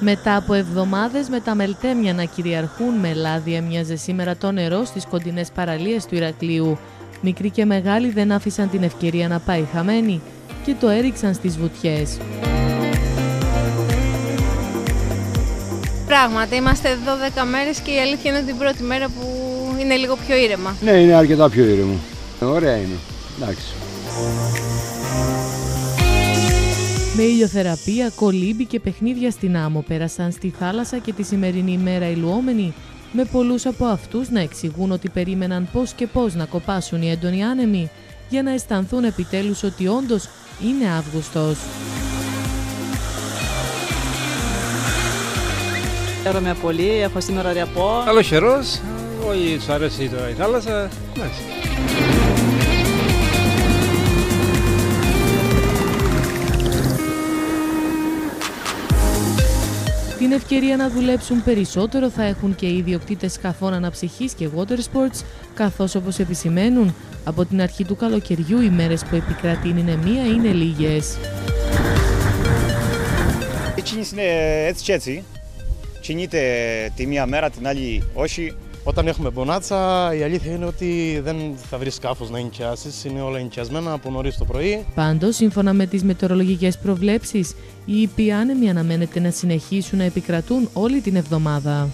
Μετά από εβδομάδες με τα μελτέμια να κυριαρχούν με λάδι έμοιαζε σήμερα το νερό στις κοντινές παραλίες του Ηρακλείου. Μικροί και μεγάλοι δεν άφησαν την ευκαιρία να πάει χαμένη και το έριξαν στις βουτιές. Πράγματι, είμαστε εδώ 10 μέρες και η αλήθεια είναι την πρώτη μέρα που είναι λίγο πιο ήρεμα. Ναι, είναι αρκετά πιο ήρεμο. Ωραία είναι. Εντάξει. Με ηλιοθεραπεία, κολύμπη και παιχνίδια στην άμμο πέρασαν στη θάλασσα και τη σημερινή ημέρα ηλουόμενοι, με πολλούς από αυτούς να εξηγούν ότι περίμεναν πώς και πώς να κοπάσουν οι έντονοι άνεμοι, για να αισθανθούν επιτέλους ότι όντως είναι Αύγουστος. Χαίρομαι πολύ, έχω σήμερα ρεπό. Καλό καιρό, όχι σου αρέσει τώρα η θάλασσα. Την ευκαιρία να δουλέψουν περισσότερο θα έχουν και οι ιδιοκτήτες σκαφών αναψυχής και water sports, καθώς όπως επισημαίνουν, από την αρχή του καλοκαιριού οι μέρες που επικρατεί είναι μία είναι λίγες. Η κίνηση είναι έτσι και έτσι. Κινείται τη μία μέρα, την άλλη όχι. Όταν έχουμε μπονάτσα, η αλήθεια είναι ότι δεν θα βρεις σκάφος να ενοικιάσει. Είναι όλα ενοικιασμένα από νωρίς το πρωί. Πάντως, σύμφωνα με τις μετεωρολογικές προβλέψεις, οι υποί άνεμοι αναμένεται να συνεχίσουν να επικρατούν όλη την εβδομάδα.